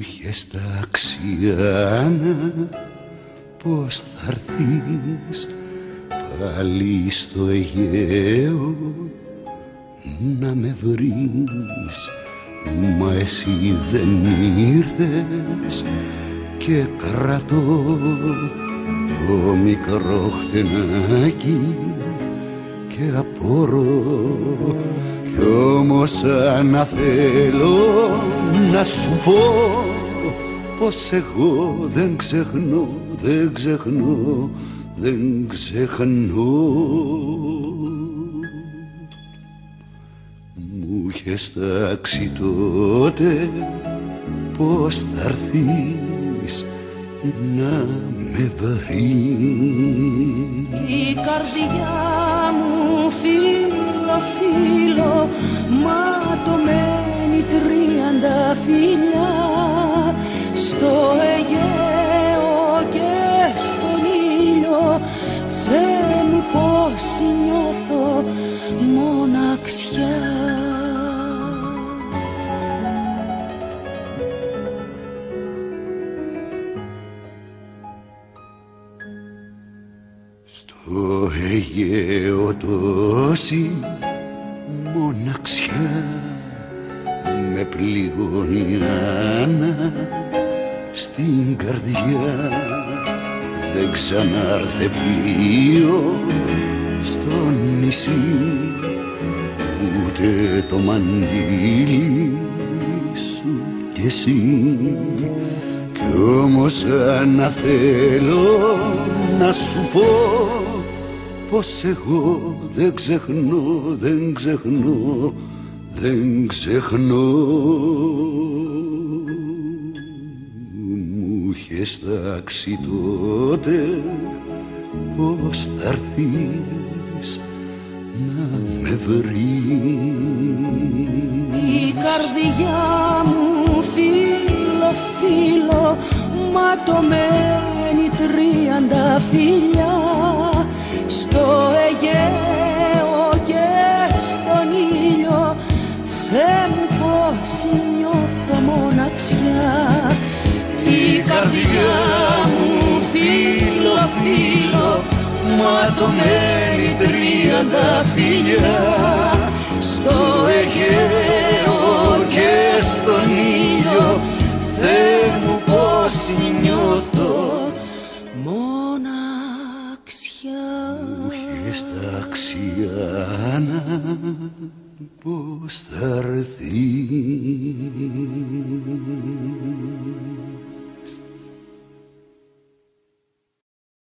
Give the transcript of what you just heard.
είχες ταξιάνα πως θα έρθεις πάλι στο Αιγαίο να με βρεις. Μα εσύ δεν ήρθες και κρατώ το μικρό χτενάκι και απορώ κι όμως αν θέλω να σου πω πως εγώ δεν ξεχνώ, δεν ξεχνώ, δεν ξεχνώ. Μου είχες τάξει τότε πως θα έρθεις να με βρεις. Η καρδιά Στο Αιγαίο τόση μοναξιά με πληγώνει Άννα στην καρδιά. Δεν ξανάρθε πλοίο στο νησί ούτε το μαντήλι σου κι εσύ κι όμως αν θέλω να σου πω πως εγώ δεν ξεχνώ, δεν ξεχνώ, δεν ξεχνώ. Μου είχες τάξει τότε πως θα έρθεις να με βρεις. Η καρδιά ματωμένη τρίαντα φιλιά στο Αιγαίο και στον ήλιο. Θεέ μου πως νιώθω μοναξιά. Η καρδιά μου φίλο φίλο ματωμένη τρίαντα φιλιά Είχες τάξει Άννα πως θα έρθεις;